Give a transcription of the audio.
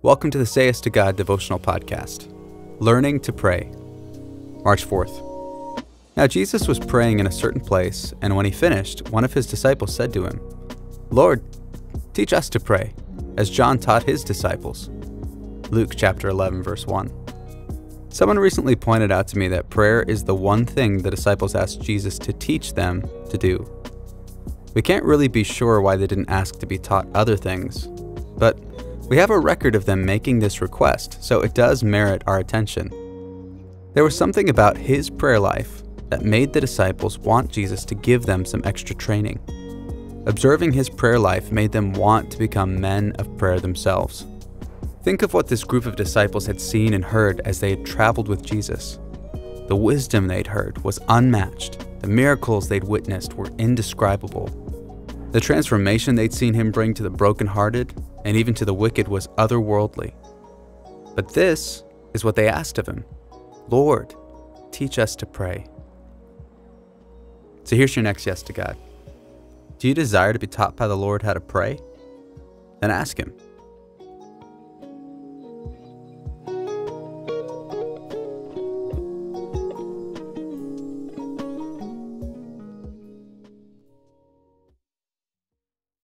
Welcome to the Say Yes to God devotional podcast, Learning to Pray, March 4th. Now, Jesus was praying in a certain place, and when he finished, one of his disciples said to him, Lord, teach us to pray, as John taught his disciples. Luke chapter 11, verse 1. Someone recently pointed out to me that prayer is the one thing the disciples asked Jesus to teach them to do. We can't really be sure why they didn't ask to be taught other things, but we have a record of them making this request, so it does merit our attention. There was something about his prayer life that made the disciples want Jesus to give them some extra training. Observing his prayer life made them want to become men of prayer themselves. Think of what this group of disciples had seen and heard as they had traveled with Jesus. The wisdom they'd heard was unmatched, the miracles they'd witnessed were indescribable. The transformation they'd seen him bring to the brokenhearted and even to the wicked was otherworldly. But this is what they asked of him Lord, teach us to pray. So here's your next yes to God. Do you desire to be taught by the Lord how to pray? Then ask Him.